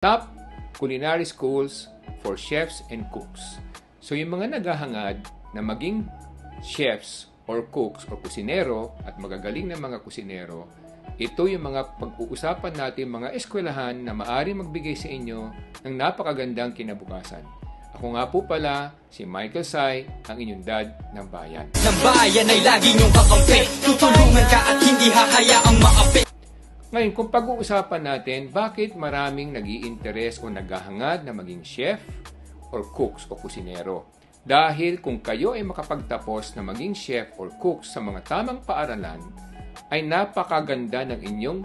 top culinary schools for chefs and cooks. So yung mga naghahangad na maging chefs or cooks or kusinero at magagaling na mga kusinero, ito yung mga pag-uusapan natin mga eskwelahan na maari magbigay sa inyo ng napakagandang kinabukasan. Ako nga po pala, si Michael Sai, ang inyong dad ng bayan. Ng bayan ay lagi niyong kakampi Tutulungan ka at hindi hahayaang maapi Ngayon, kung pag-uusapan natin, bakit maraming nag interes o naghahangad na maging chef or cooks o kusinero? Dahil kung kayo ay makapagtapos na maging chef or cooks sa mga tamang paaralan, ay napakaganda ng inyong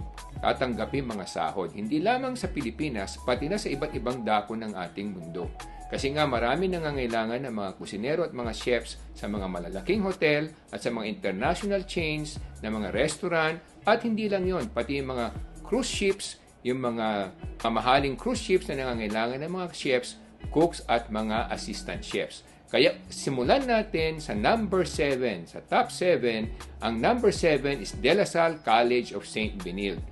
tatanggapin mga sahod. Hindi lamang sa Pilipinas, pati na sa iba't ibang dako ng ating mundo. Kasi nga marami nangangailangan ng mga kusinero at mga chefs sa mga malalaking hotel at sa mga international chains na mga restaurant at hindi lang yon pati yung mga cruise ships, yung mga mamahaling cruise ships na nangangailangan ng mga chefs, cooks at mga assistant chefs. Kaya simulan natin sa number 7, sa top 7. Ang number 7 is De La Salle College of St. Benilde.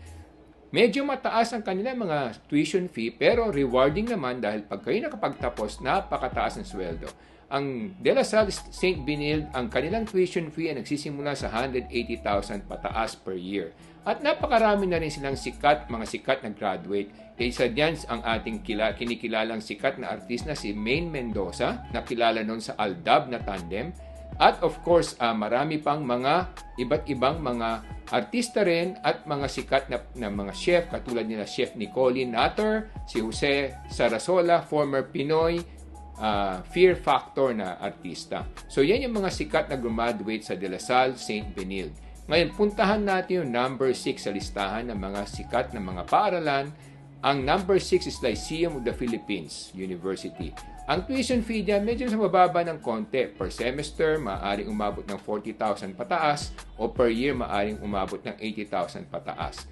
Medyo mataas ang kanilang mga tuition fee pero rewarding naman dahil pag kayo nakapagtapos, napakataas ng sweldo. Ang De La Salle St. Benilde, ang kanilang tuition fee ay nagsisimula sa 180,000 pataas per year. At napakarami na rin silang sikat, mga sikat na graduate. Isa diyan ang ating kila, kinikilalang sikat na artista si Maine Mendoza, na kilala noon sa Aldab na tandem. At of course, uh, marami pang mga iba't ibang mga artista rin at mga sikat na, na mga chef katulad nila Chef Nicole Natter, si Jose Sarasola, former Pinoy uh, Fear Factor na artista. So yan yung mga sikat na graduate sa De La Salle St. Benilde. Ngayon, puntahan natin yung number 6 sa listahan ng mga sikat na mga paaralan. Ang number 6 is Lyceum of the Philippines University. Ang tuition fee dyan medyo sa mababa ng konti. Per semester, maaaring umabot ng 40,000 pataas o per year, maaaring umabot ng 80,000 pataas.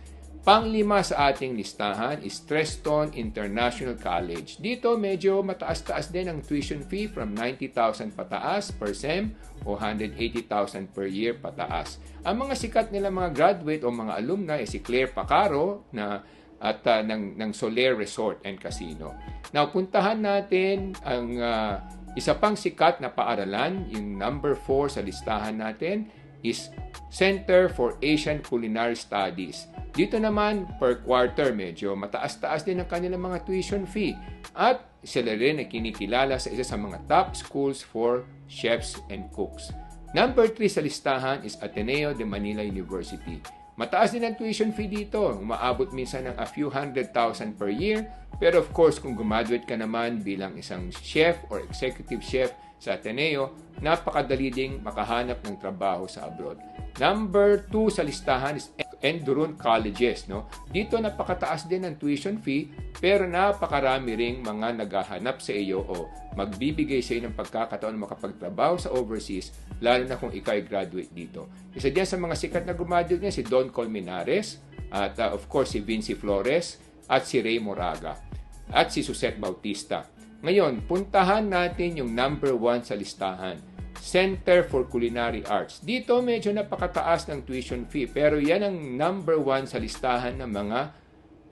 Panglima sa ating listahan is Treston International College. Dito medyo mataas-taas din ang tuition fee from 90,000 pataas per sem o 180,000 per year pataas. Ang mga sikat nila mga graduate o mga alumni ay si Claire Pacaro na at uh, ng, ng Soler Resort and Casino. Now, puntahan natin ang uh, isa pang sikat na paaralan, yung number 4 sa listahan natin is Center for Asian Culinary Studies. Dito naman, per quarter, medyo mataas-taas din ang kanilang mga tuition fee. At sila rin ay kinikilala sa isa sa mga top schools for chefs and cooks. Number 3 sa listahan is Ateneo de Manila University. Mataas din ang tuition fee dito. Umaabot minsan ng a few hundred thousand per year. Pero of course, kung graduate ka naman bilang isang chef or executive chef sa Ateneo, napakadali ding makahanap ng trabaho sa abroad. Number 2 sa listahan is Enduron Colleges. No? Dito napakataas din ang tuition fee pero napakarami ring mga naghahanap sa iyo o magbibigay sa iyo ng pagkakataon makapagtrabaho sa overseas lalo na kung ikaw ay graduate dito. Isa diyan sa mga sikat na graduate niya si Don Colmenares at uh, of course si Vinci Flores at si Ray Moraga at si Susette Bautista. Ngayon, puntahan natin yung number 1 sa listahan Center for Culinary Arts. Dito medyo napakataas ng tuition fee pero yan ang number one sa listahan ng mga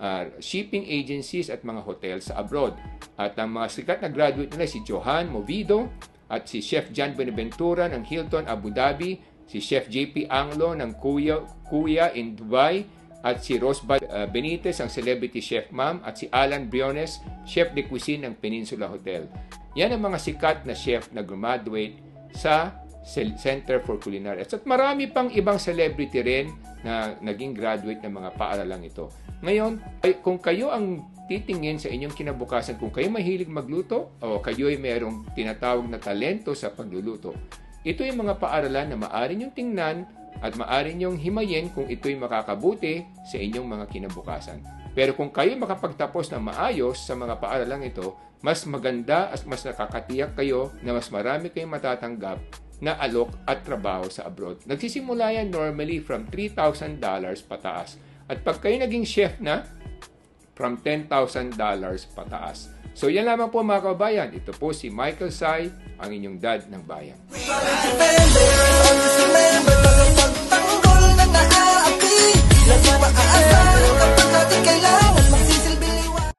uh, shipping agencies at mga hotels sa abroad. At ang mga sikat na graduate nila si Johan Movido at si Chef John Benaventura ng Hilton Abu Dhabi, si Chef JP Anglo ng Kuya, Kuya in Dubai, at si Rosbad uh, Benitez, ang celebrity chef ma'am, at si Alan Briones, chef de cuisine ng Peninsula Hotel. Yan ang mga sikat na chef na graduate sa Center for Culinary Arts. At marami pang ibang celebrity rin na naging graduate ng mga paaralang ito. Ngayon, kung kayo ang titingin sa inyong kinabukasan, kung kayo mahilig magluto o kayo ay mayroong tinatawag na talento sa pagluluto, ito yung mga paaralan na maaari niyong tingnan at maaari niyong himayin kung ito'y makakabuti sa inyong mga kinabukasan. Pero kung kayo makapagtapos na maayos sa mga paaralang ito, mas maganda at mas nakakatiyak kayo na mas marami kayong matatanggap na alok at trabaho sa abroad. Nagsisimula yan normally from $3,000 pataas. At pag kayo naging chef na, from $10,000 pataas. So yan lamang po mga kabayan. Ito po si Michael Sai, ang inyong dad ng bayan.